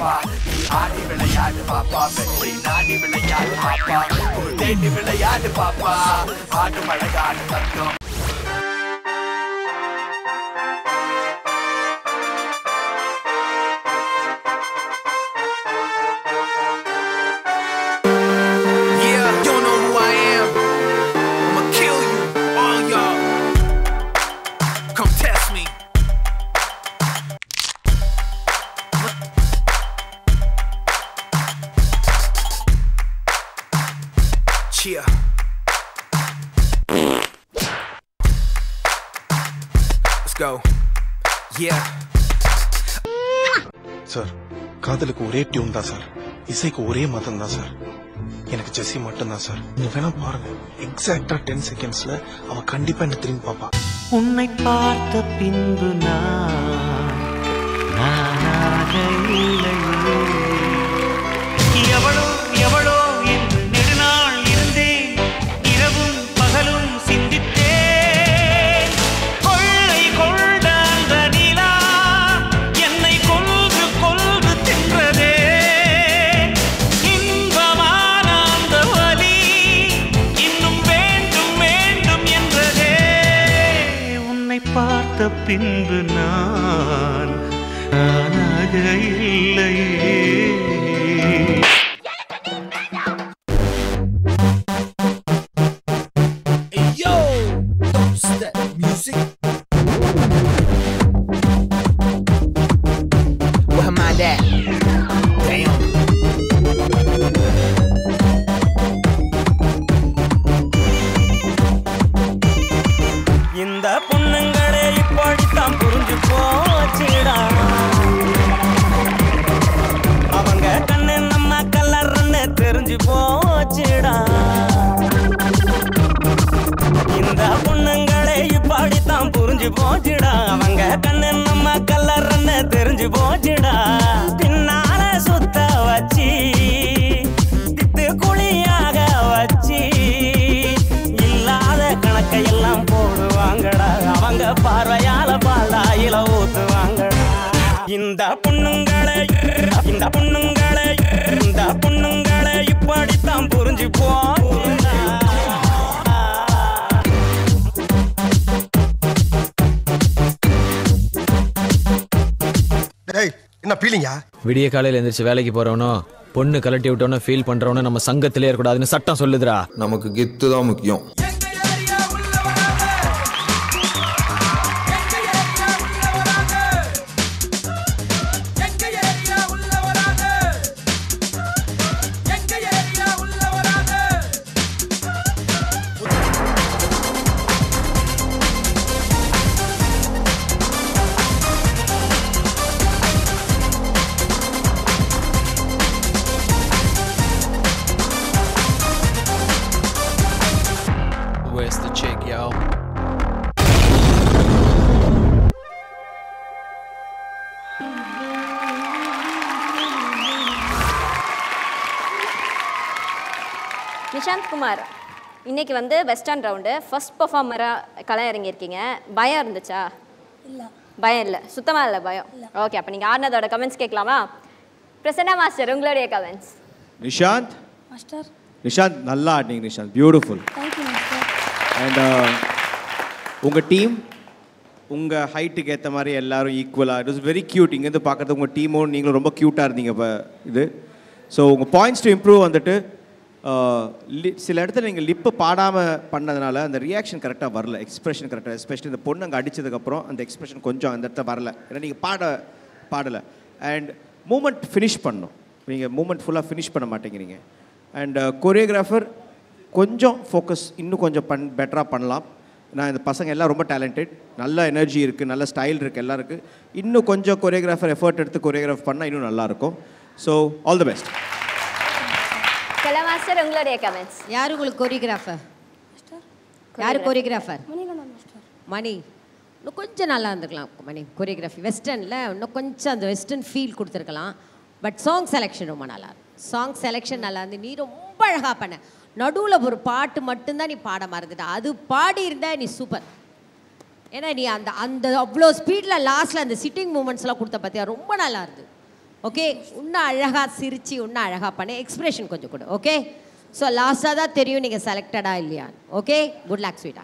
பாப்பா. நீ ஆடி விளையாடு பாப்பா. வெற்றி நாடி விளையாடு பாப்பா. ஒரு தேடி விளையாடு பாப்பா. ஆடு மழகாடு தங்கம். Go. Yeah. சார் காதலுக்கு ஒரே டியூன் தான் சார் இசைக்கு ஒரே மதம் தான் சார் எனக்கு ஜெஸ்ஸி மட்டும்தான் சார் நீங்க வேணா பாருங்க. எக்ஸாக்டா டென் செகண்ட்ஸ்ல அவ கண்டிப்பா என்ன திரும்பி பாப்பா உன்னை பார்த்த பின்பு நான் பின்பு நான். நானாக இல்லையே. போச்சுடா. அவங்க கண்ணு நம்ம கலர்ன்னு தெரிஞ்சு போச்சுடா. இந்த பொண்ணுங்களே இப்படித்தான் புரிஞ்சு போச்சுடா. அவங்க கண்ணு நம்ம கலர்ன்னு தெரிஞ்சு போச்சுடா. இந்த பொண்ணுங்களை இந்த பொண்ணுங்களை இந்த பொண்ணுங்களை இப்படித்தான் புரிஞ்சு போச்சுடா டேய் என்ன பீலிங்கா விடிய காலையில எந்திரிச்சு வேலைக்கு போறவனோ பொண்ணு கலட்டி விட்டவனோ ஃபீல் பண்றவனோ நம்ம சங்கத்திலே இருக்கக்கூடாதுன்னு சட்டம் சொல்லுதுடா. நமக்கு கெத்து தான் முக்கியம். Chick, yo? நிஷாந்த் குமார் இன்னைக்கு வந்து வெஸ்டர்ன் ரவுண்டு ஃபர்ஸ்ட் பர்ஃபார்மராக களம் இறங்கியிருக்கீங்க பயம் இருந்துச்சா? இல்லை. பயம் இல்லை. சுத்தமாக இல்லை பயம்? ஓகே அப்போ நீங்கள் ஆடினதோட கமெண்ட்ஸ் கேட்கலாமா? பிரசன்னா மாஸ்டர் உங்களுடைய கமெண்ட்ஸ் நிஷாந்த்? மாஸ்டர் நிஷாந்த் நல்லா ஆடினீங்க Nishanth. Beautiful thank you and uh, உங்கள் டீம் உங்கள் ஹைட்டுக்கு ஏற்ற மாதிரி எல்லோரும் ஈக்குவலாக இட் வாஸ் வெரி க்யூட் இங்கேருந்து பார்க்குறது உங்கள் டீமும் நீங்களும் ரொம்ப க்யூட்டாக இருந்தீங்க இப்போ இது. ஸோ உங்கள் பாயிண்ட்ஸ் டு இம்ப்ரூவ் வந்துட்டு uh, சில இடத்துல நீங்கள் லிப்பு பாடாமல் பண்ணதுனால அந்த ரியாக்ஷன் கரெக்டாக வரல எக்ஸ்பிரஷன் கரெக்டாக எஸ்பெஷலி இந்த பொண்ணு அங்கே அடித்ததுக்கப்புறம் அந்த எக்ஸ்பிரஷன் கொஞ்சம் அந்த இடத்துல வரல. ஏன்னா நீங்கள் பாட பாடலை. அண்ட் மூமெண்ட் ஃபினிஷ் பண்ணணும் நீங்கள் மூமெண்ட் ஃபுல்லாக ஃபினிஷ் பண்ண மாட்டேங்கிறீங்க. அண்ட் கொரியோகிராஃபர் uh, கொஞ்சம் ஃபோக்கஸ் இன்னும் கொஞ்சம் பண் பெட்டராக பண்ணலாம். நான் இந்த பசங்க எல்லாம் ரொம்ப டேலண்டட் நல்ல எனர்ஜி இருக்குது நல்ல ஸ்டைல் இருக்குது எல்லாம் இருக்குது இன்னும் கொஞ்சம் கொரியோகிராஃபர் எஃபர்ட் எடுத்து கொரியோகிராஃப் பண்ணால் இன்னும் நல்லாயிருக்கும் so all the best Kala master உங்களுடைய கமெண்ட்ஸ் யார் உங்களுக்கு கொரியோகிராஃபர் யார் கொரியோகிராஃபர் மணி. இன்னும் கொஞ்சம் நல்லா இருந்திருக்கலாம் மணி. கொரியோகிராஃபி வெஸ்டர்னில் இன்னும் கொஞ்சம் அந்த வெஸ்டர்ன் ஃபீல் கொடுத்துருக்கலாம். பட் சாங் செலெக்ஷன் ரொம்ப நல்லா இருக்கு. சாங் செலெக்ஷன் நல்லா இருந்து நீ ரொம்ப அழகாக பண்ண. நடுவில் ஒரு பாட்டு மட்டும்தான் நீ பாட மறந்துட்ட. அது பாடியிருந்தா நீ சூப்பர் ஏன்னா நீ அந்த அந்த அவ்வளோ ஸ்பீடில் லாஸ்ட்டில் அந்த சிட்டிங் மூமெண்ட்ஸ்லாம் கொடுத்த பார்த்தியா ரொம்ப நல்லா இருந்து ஓகே இன்னும் அழகாக சிரிச்சு இன்னும் அழகாக பண்ண எக்ஸ்பிரஷன் கொஞ்சம் கொடு ஓகே ஸோ லாஸ்ட்டாக தான் தெரியும் நீங்கள் செலக்டடா இல்லையான்னு. Okay good lock sweet